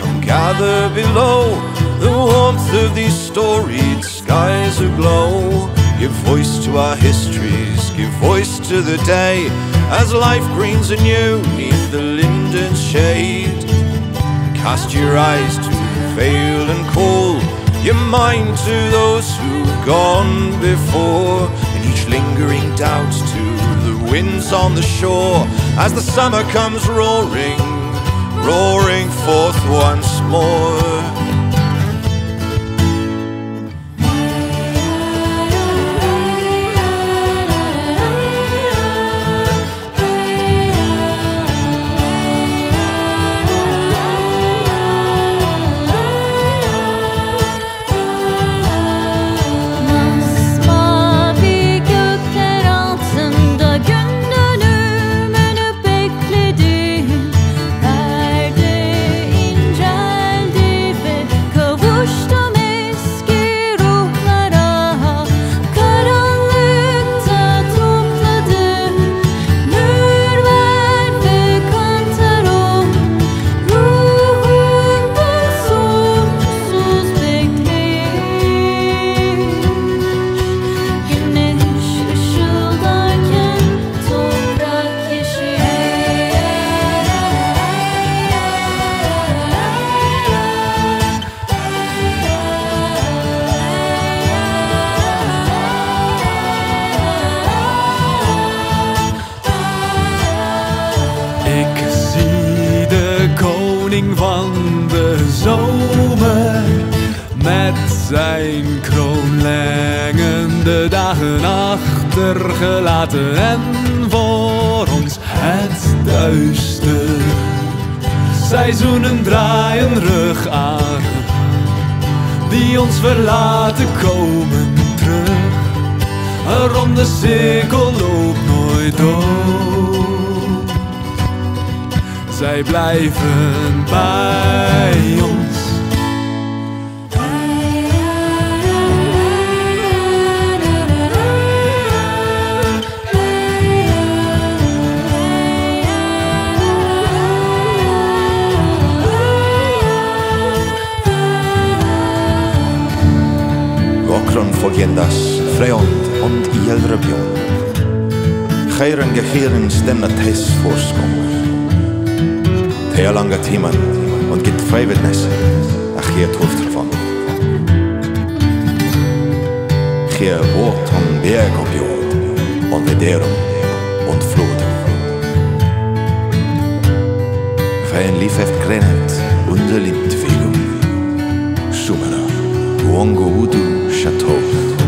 come gather below. The warmth of these storied skies aglow. Give voice to our histories, give voice to the day as life greens anew neath the linden's shade. Cast your eyes to the vale and call your mind to those who've gone before, and each lingering doubt to the winds on the shore as the summer comes roaring, roaring forth once more. Van de zomer met zijn kroonlengende dagen achtergelaten en voor ons het duister. Seizoenen draaien rug aan, die ons verlaten komen terug. Een ronde cirkel loopt nooit door. Zij blijven bij ons. Gokron folgendas, freond und ielre bjon. Geiren geheren stemna tes voorskonger. Herlanger Themen und gibt frei Witness. Ach, hier trifft davon. Hier Wort und Berg und Jod und Wederung und Flut. Fein lief auf Grenet und der Lindwilum. Schumera, Wongo Udu, Chateau.